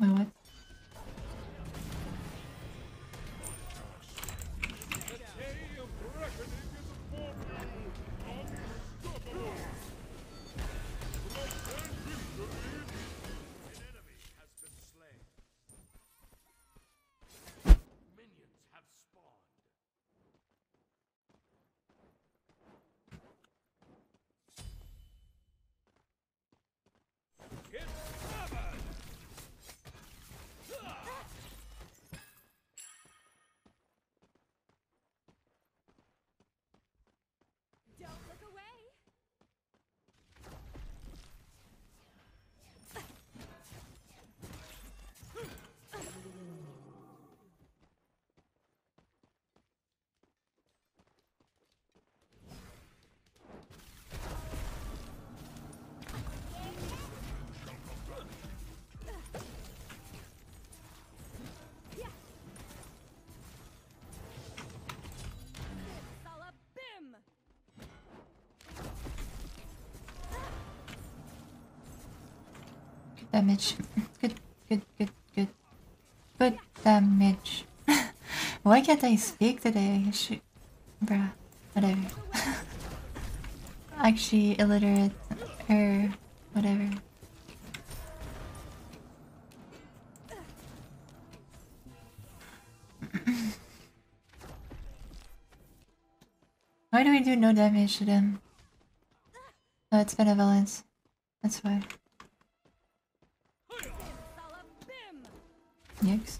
Wait, what? Damage. Good, good, good, good. Good damage. Why can't I speak today? Shoot. Bruh. Whatever. Actually, illiterate. Or whatever. Why do we do no damage to them? No, it's benevolence. That's why. Yikes.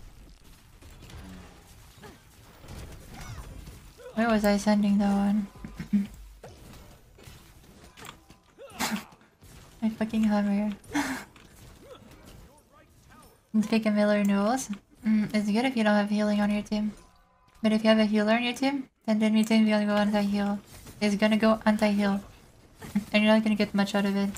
Where was I sending that one? My fucking hammer. Pick a Mail of Renewal. Mm, it's good if you don't have healing on your team. But if you have a healer on your team, then the is gonna go anti-heal. It's gonna go anti-heal. And you're not gonna get much out of it.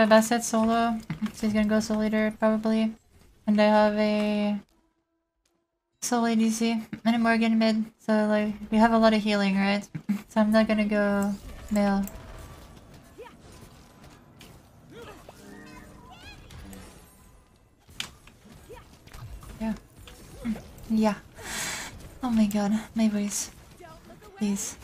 A Bastet solo, so he's gonna go soul leader probably. And I have a Sol ADC and a Morgan mid, so like we have a lot of healing, right? So I'm not gonna go male. Yeah. Yeah. Oh my god, my voice. Please.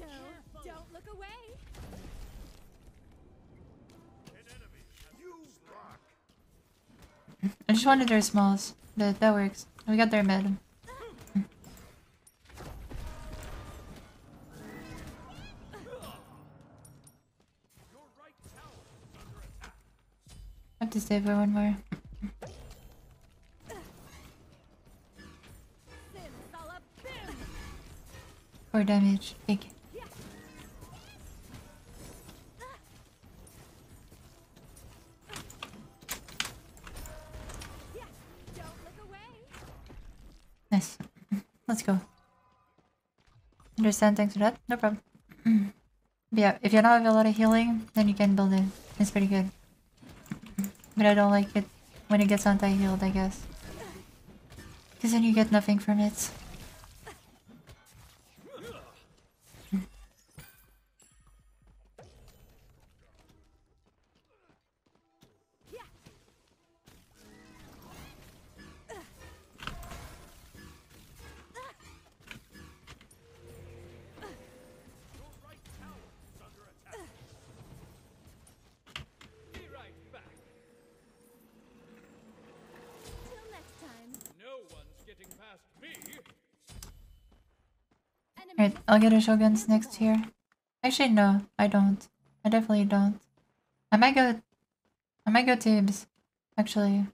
Recto changeo. Don't look away. I just wanted their smalls, but that works. We got their mid. I have to stay for one more. Sin! Four damage. Big. Don't Let's go. Understand, thanks for that. No problem. yeah, if you don't have a lot of healing, then you can build it. It's pretty good. But I don't like it when it gets anti-healed, I guess. Because then you get nothing from it. I'll get a Shogun's next here. Actually, no, I don't. I definitely don't. I might go... I might go Tibbs, actually.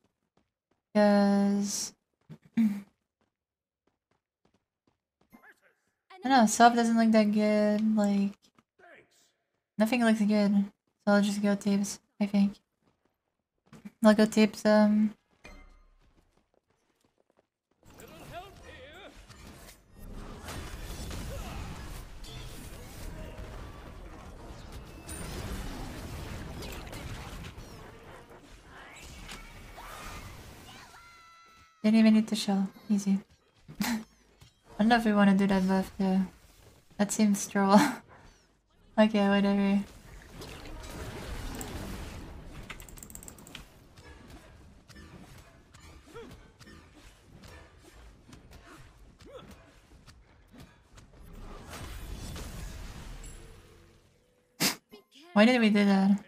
Because... I don't know, sub doesn't look that good, like nothing looks good. So I'll just go tips, I think. I'll go tips, um Didn't even need to shell. Easy. I don't know if we want to do that buff though. That seems troll. okay, whatever. Why did we do that?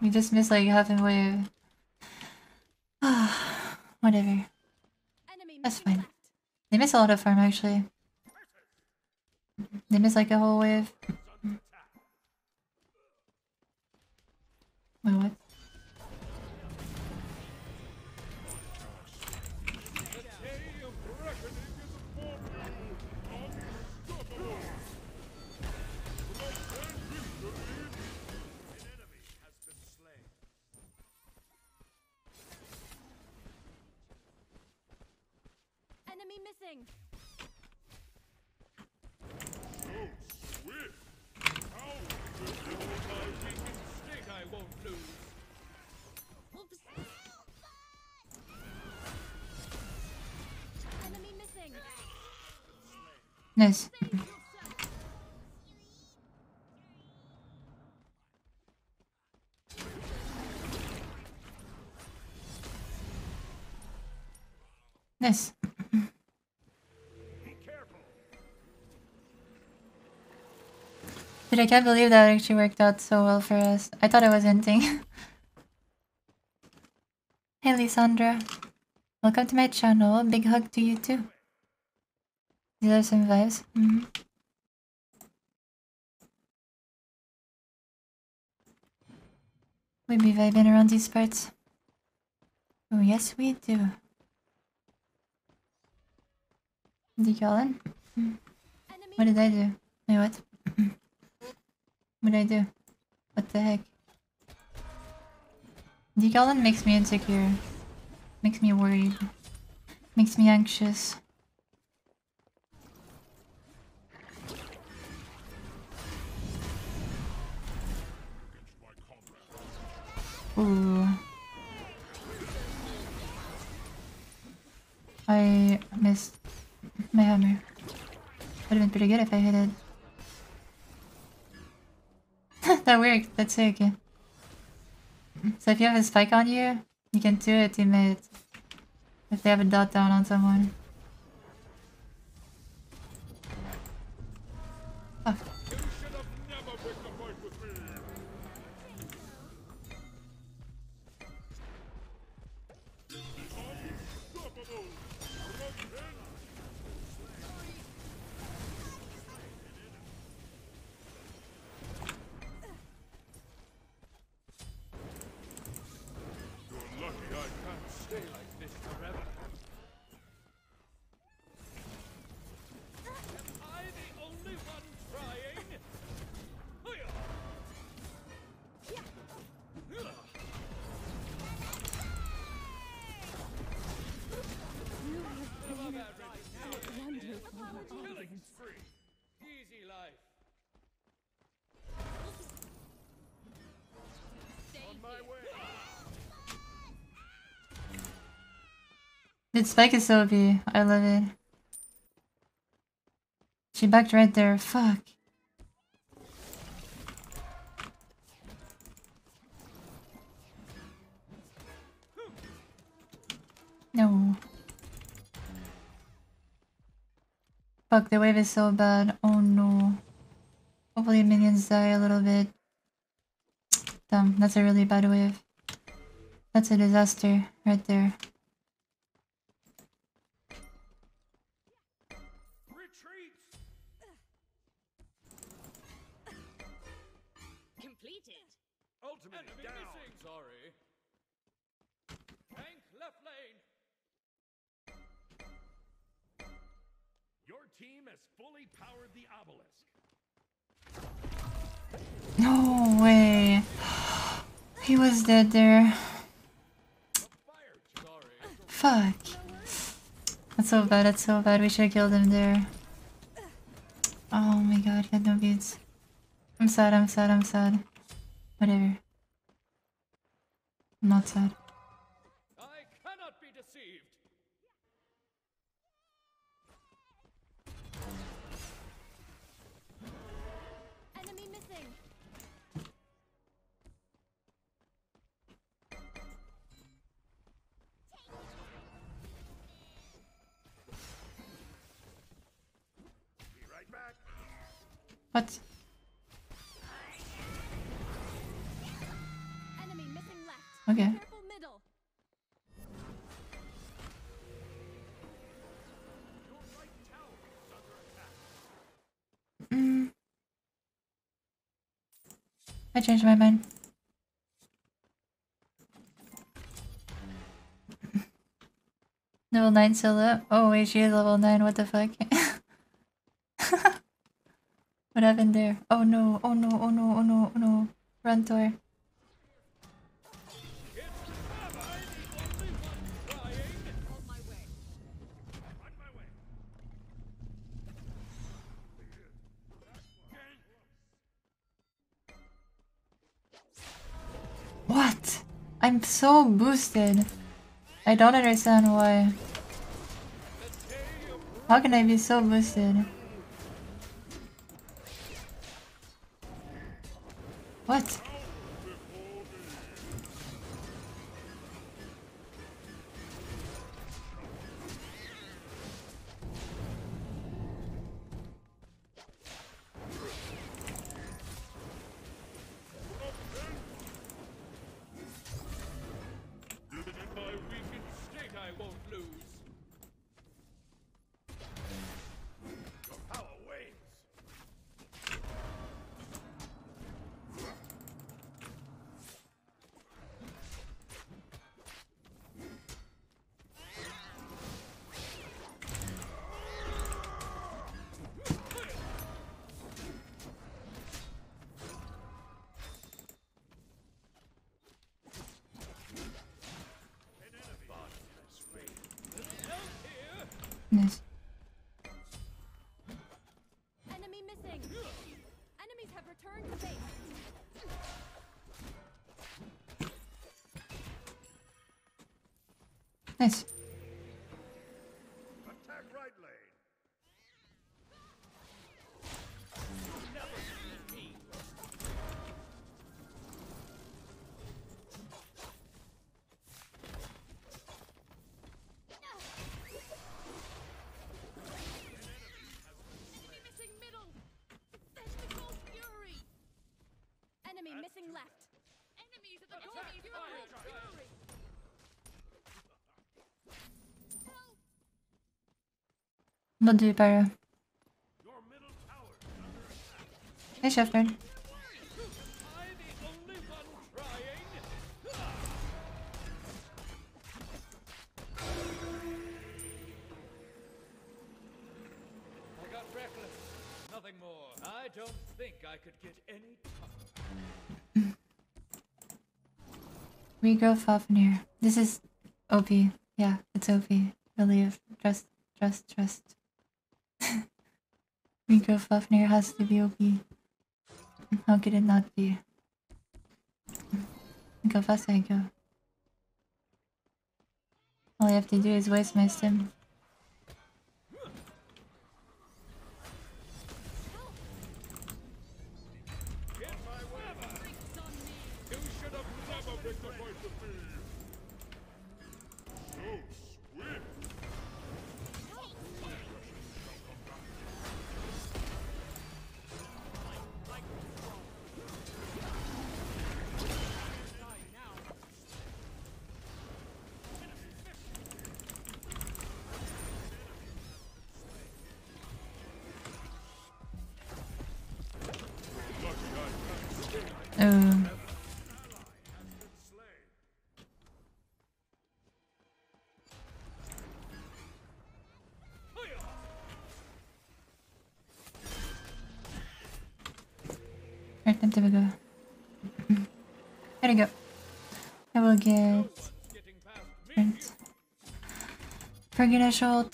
We just missed like half a wave. Whatever. That's fine. They miss a lot of farm actually. Mm-hmm. They miss like a whole wave. Mm-hmm. Wait, what? Missing. Swift. How you my weak instinct I won't lose? Enemy missing. Nice. Nice. Dude, I can't believe that actually worked out so well for us. I thought I was ending. hey, Lysandra. Welcome to my channel. Big hug to you too. These are some vibes. Mhm. We be vibing around these parts. Oh, yes, we do. Did you Decalin? Enemy What did I do? Wait, what? What did I do? What the heck? Decalin makes me insecure. Makes me worried. Makes me anxious. Ooh. I missed my hammer. Would have been pretty good if I hit it. That worked. That's sick. So if you have a spike on you, you can do a teammate. If they have a dot down on someone. Spike is so OP. I love it. She backed right there. Fuck. No. Fuck, the wave is so bad. Oh no. Hopefully minions die a little bit. Damn, that's a really bad wave. That's a disaster right there. Has fully powered the obelisk. No way. He was dead there. Fuck. That's so bad, that's so bad. We should have killed him there. Oh my god, he had no beads. I'm sad, I'm sad, I'm sad. Whatever. I'm not sad. Under attack. Mm. I changed my mind. Level 9 solo. Oh wait, she is level 9, what the fuck? what happened there? Oh no, oh no, oh no, oh no, oh no. Run, way. What? I'm so boosted. I don't understand why. How can I be so boosted? What? Nice. Enemy missing. Enemies have returned to base. Nice. I got reckless. Nothing more. I don't think I could get any tougher. Regrow Fafnir. This is OP. Yeah, it's OP. Believe. Trust. Trust. Trust. Regrow Fafnir has to be OP. How could it not be? Look how fast I go. All I have to do is waste my stim. เออไอ้ตั้งใจไปก็ There we go. I will get print. a shot.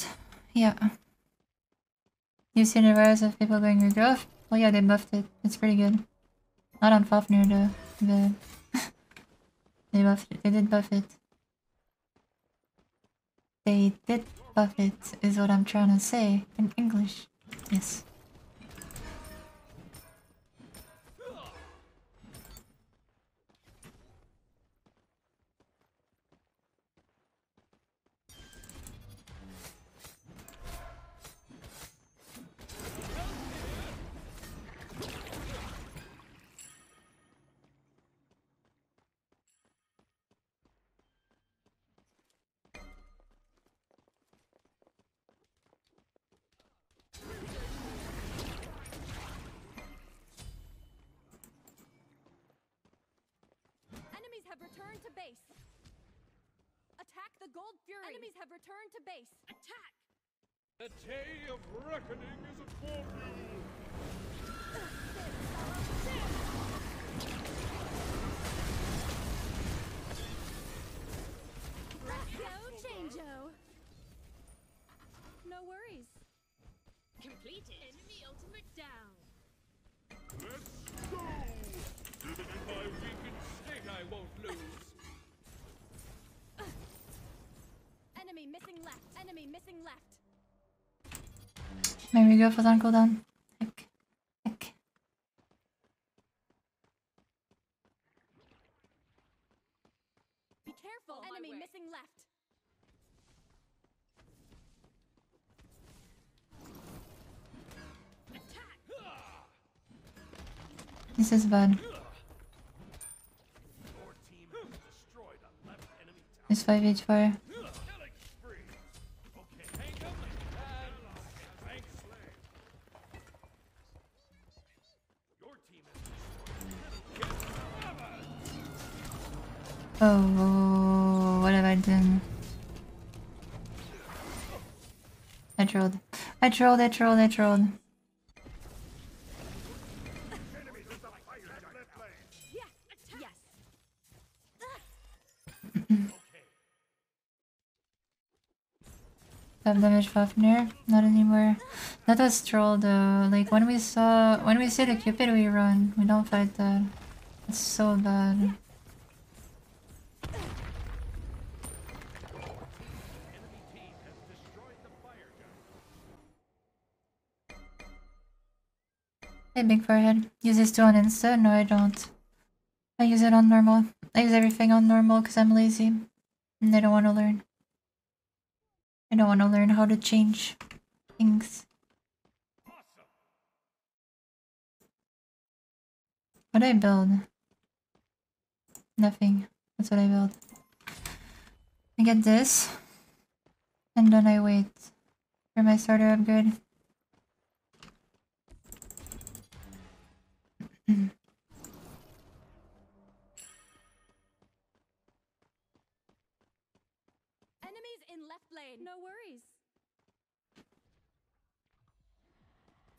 Yeah. You've seen the rise of people going regrowth? Well yeah, they buffed it. It's pretty good. Not on Fafnir though. But they buffed it. They did buff it. They did buff it, is what I'm trying to say in English. Yes. To base. Attack! The day of reckoning is upon you. Oh, missing left. Maybe go for that cooldown. Okay. Okay. Be careful. Enemy missing left. This is bad. It's 5 h 4 Oh, what have I done? I trolled. I trolled, I trolled, I trolled. Have damage Fafnir? Not anymore. That was troll though. Like when we saw when we see the Cupid we run. We don't fight that. It's so bad. Hey big forehead. Use this two on Insta? No I don't. I use it on normal. I use everything on normal because I'm lazy. And I don't want to learn. I don't want to learn how to change things. What I build? Nothing. That's what I build. I get this. And then I wait for my starter upgrade. Enemies in left lane. No worries.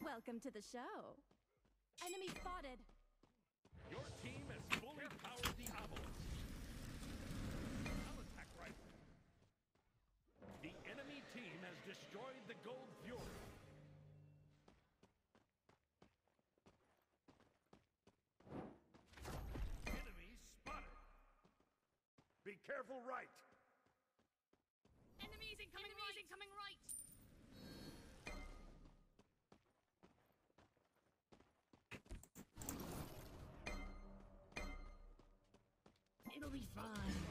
Welcome to the show. Enemy spotted. Your team has fully powered the attack rifle. The enemy team has destroyed the Gold Fury. Enemy spotted. Be careful right. Enemies incoming right. incoming right. It'll be fine.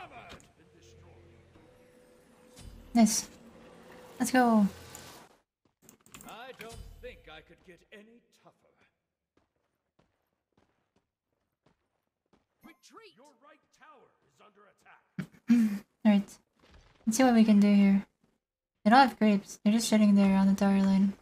It's hammered and destroyed. Nice. Let's go. get any tougher. Retreat! Your right tower is under attack. Alright. Let's see what we can do here. They don't have grapes. They're just sitting there on the tower line.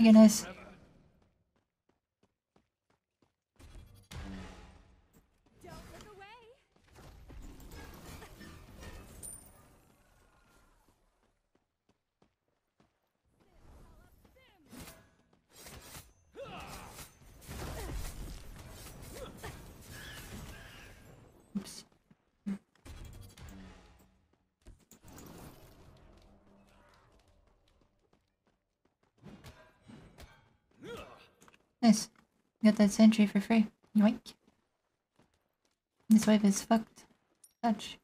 Okay, nice. Got that sentry for free. Yoink. This wave is fucked. Touch.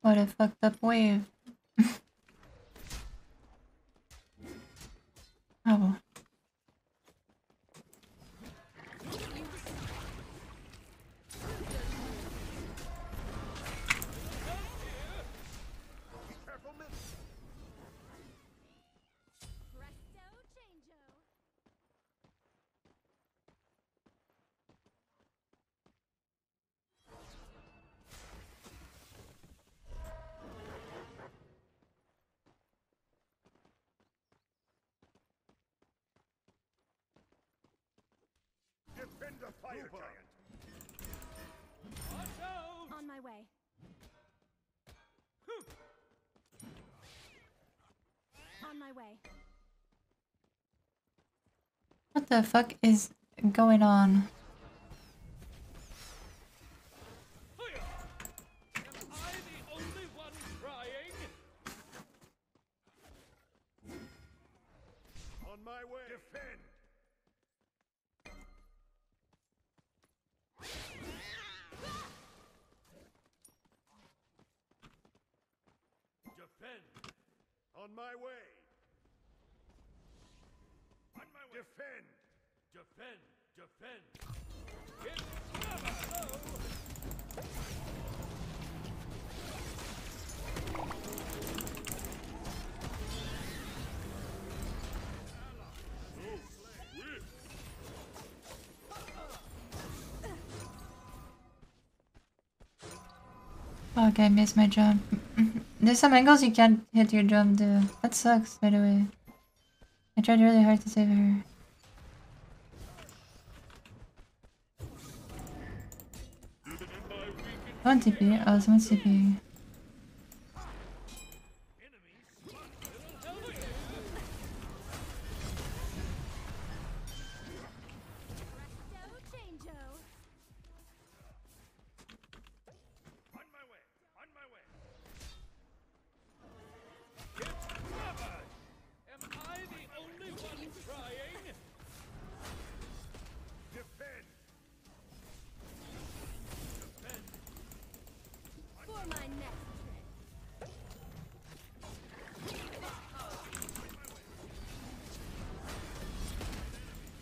What a fucked up wave. Fire giant. On my way. On my way. What the fuck is going on? Am I the only one trying? On my way. Defend. Defend. On my way. On my way. Defend. Defend. Defend. It's never low. Fuck, I missed my jump. There's some angles you can't hit your jump to. That sucks, by the way. I tried really hard to save her. One TP. Oh, someone's TP.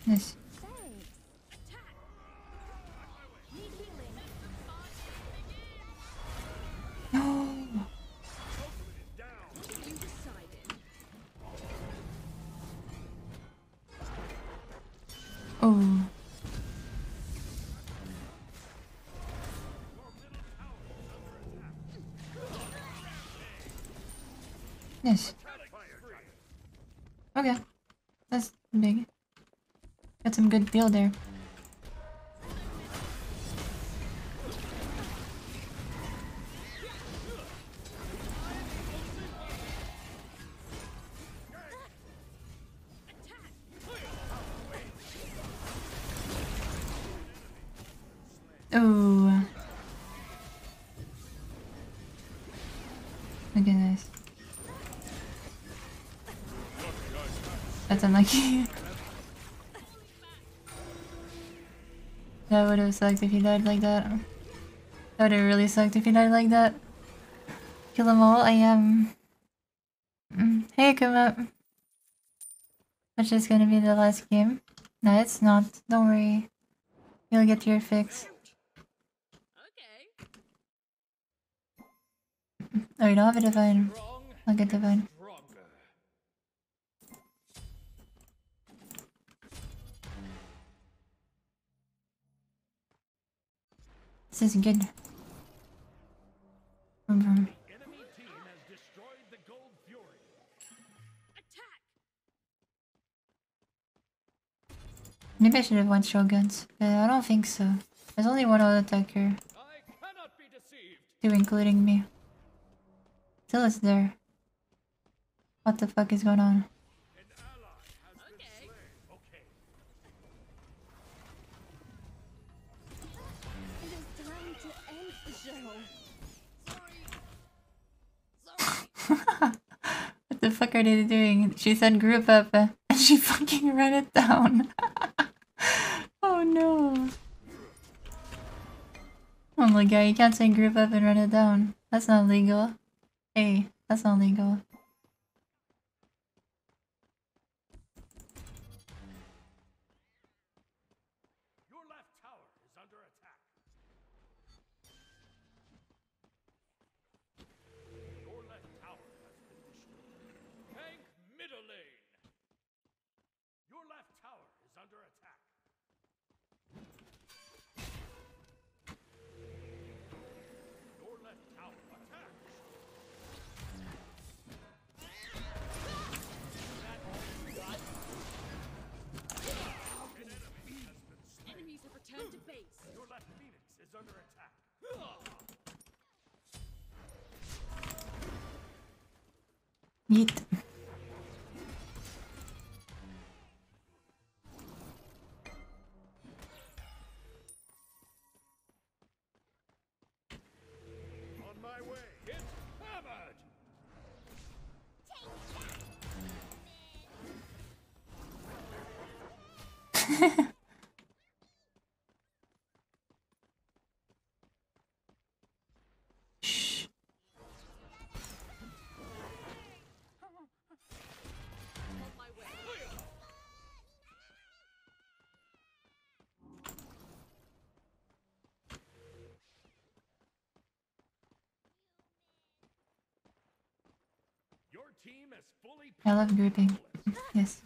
Nice. No! Oh. Okay good deal there. Oh. My goodness. That's unlucky. that would have sucked if he died like that. That would have really sucked if he died like that. Kill them all, I am. Hey, up. Which is gonna be the last game? No, it's not. Don't worry. You'll get your fix. Okay. Oh, you don't have a divine. I'll get divine. This is good. Vroom, vroom. Maybe I should have went Shoguns, but I don't think so. There's only one other attacker, two including me. Still is there. What the fuck is going on? The fuck are they doing? She said group up uh, and she fucking ran it down. oh no. Oh my god, you can't say group up and run it down. That's not legal. Hey, that's not legal. Yeet. On my way. Hit hammered. Shh. On my way. Your team is fully I love grouping. Yes.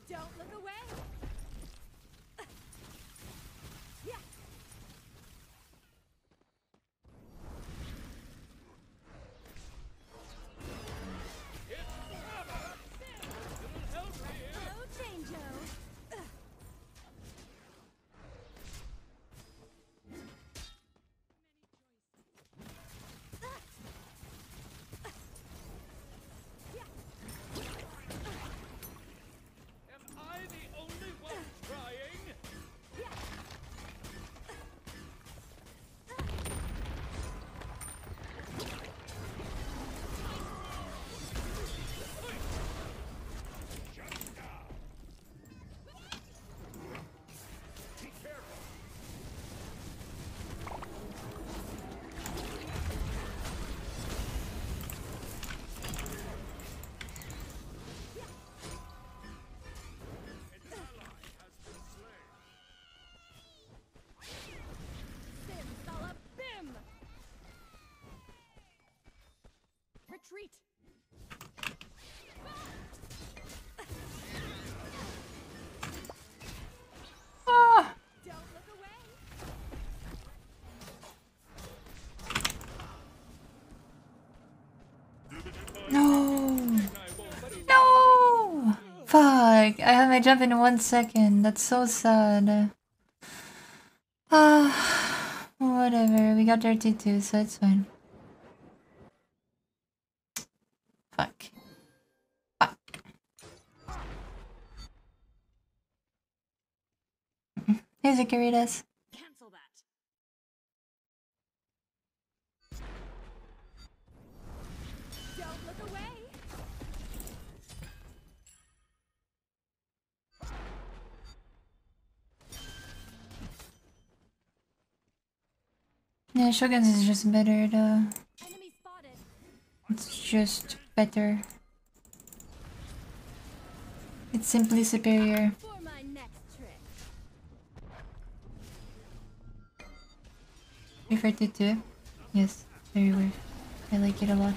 Retreat! Ah! No! No! Fuck! I had my jump in one second. That's so sad. Ah, whatever. We got 32, so it's fine. Music arenas. Cancel that. Don't look away. Yeah, Shoguns is just better though. It's just better. It's simply superior. Prefer to two? Yes, very weird. I like it a lot.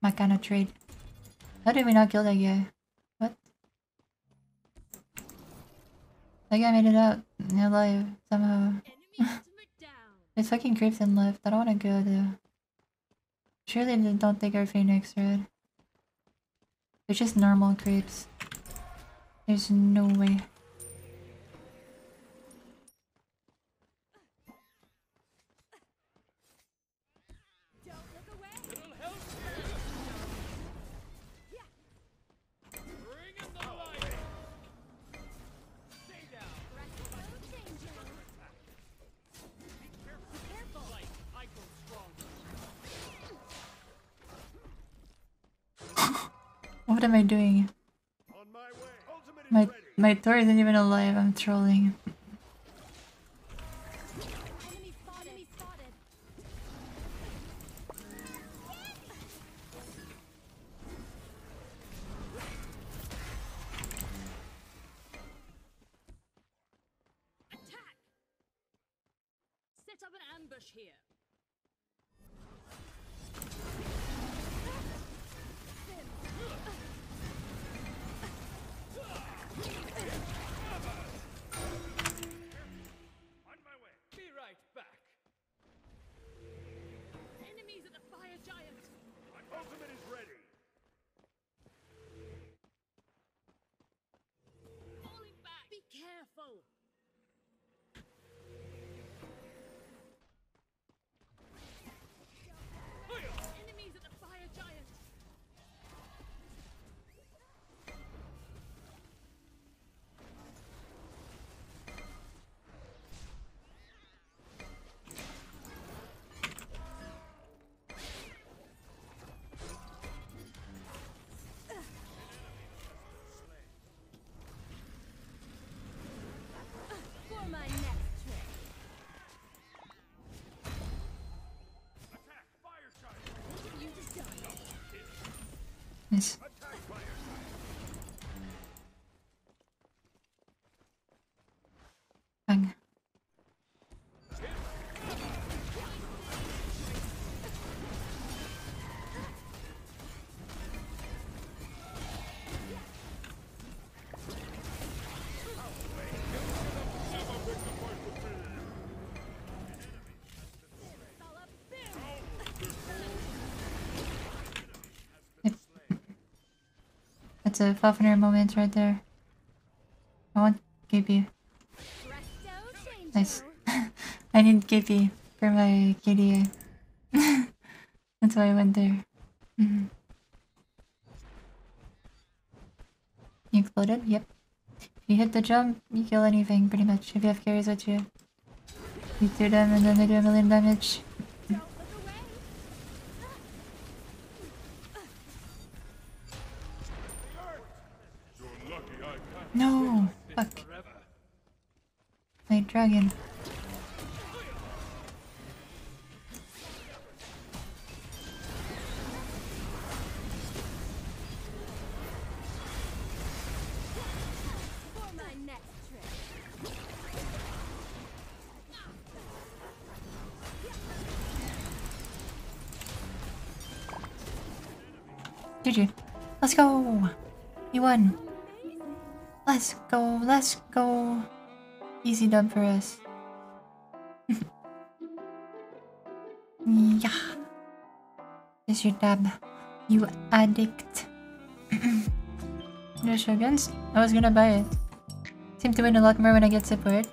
My kind of trade. How did we not kill that guy? What? That guy made it out alive somehow. There's fucking creeps in left. I don't wanna go there. Surely they don't take our phoenix, right? They're just normal creeps. There's no way. My Thor isn't even alive. I'm trolling. That's a Fafnir moment right there. I want KP. Nice. I need KP for my KDA. That's why I went there. Mhm. You exploded? Yep. If you hit the jump, you kill anything pretty much. If you have carries with you. You do them and then they do a million damage. Dragon. GG. Let's go! We won! Let's go, let's go! Easy dub for us. yeah. Here's your tab. You addict. no shoguns? I was gonna buy it. Seem to win a lot more when I get support.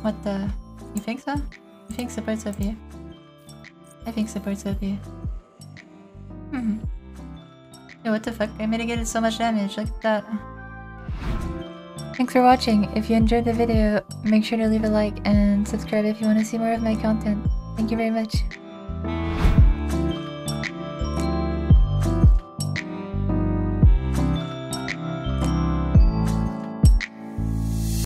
What the? You think so? You think support's up here? I think support's OP. Hmm. Yo, what the fuck? I mitigated so much damage. At that. Thanks for watching. If you enjoyed the video, make sure to leave a like and subscribe if you want to see more of my content. Thank you very much.